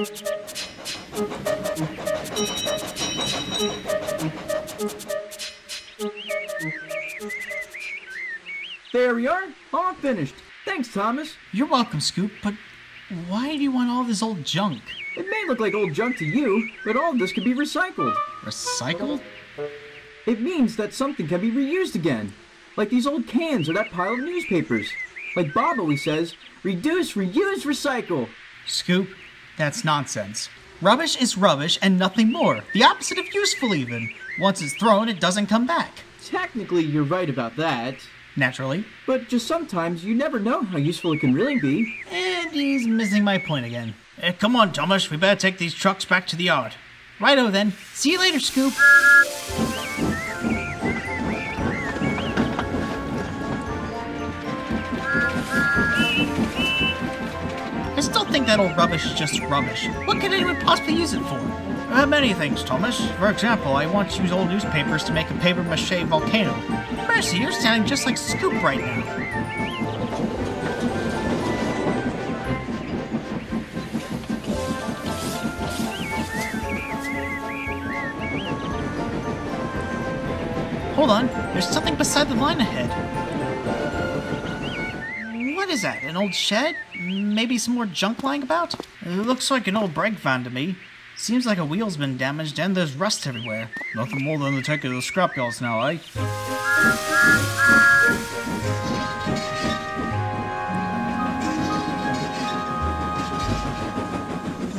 There we are, all finished. Thanks, Thomas. You're welcome, Scoop, but why do you want all this old junk? It may look like old junk to you, but all of this can be recycled. Recycled? It means that something can be reused again. Like these old cans or that pile of newspapers. Like Bob always says, reduce, reuse, recycle. Scoop, that's nonsense. Rubbish is rubbish and nothing more. The opposite of useful, even. Once it's thrown, it doesn't come back. Technically, you're right about that. Naturally. But just sometimes you never know how useful it can really be. And he's missing my point again. Eh, come on, Thomas, we better take these trucks back to the yard. Righto then. See you later, Scoop. Still think that old rubbish is just rubbish. What could anyone possibly use it for? Uh, many things, Thomas. For example, I once used old newspapers to make a paper mache volcano. Mercy, you're sounding just like Scoop right now. Hold on, there's something beside the line ahead. What is that? An old shed? Maybe some more junk lying about? It looks like an old brake van to me. Seems like a wheel's been damaged and there's rust everywhere. Nothing more than the take of the scrapyards now, eh?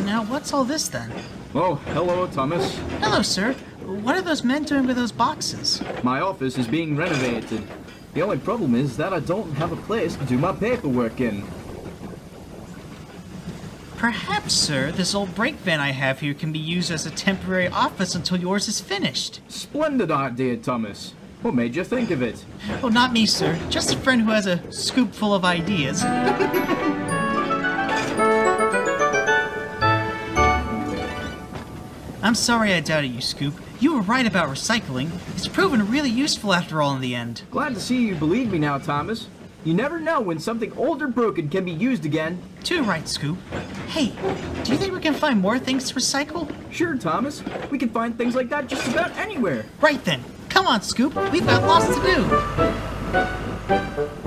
Now, what's all this then? Oh, hello, Thomas. Hello, sir. What are those men doing with those boxes? My office is being renovated. The only problem is that I don't have a place to do my paperwork in. Perhaps, sir, this old brake van I have here can be used as a temporary office until yours is finished. Splendid idea, Thomas. What made you think of it? Oh, not me, sir. Just a friend who has a scoop full of ideas. I'm sorry I doubted you, Scoop. You were right about recycling. It's proven really useful after all in the end. Glad to see you believe me now, Thomas. You never know when something old or broken can be used again. Too right, Scoop. Hey, do you think we can find more things to recycle? Sure, Thomas. We can find things like that just about anywhere. Right then. Come on, Scoop. We've got lots to do.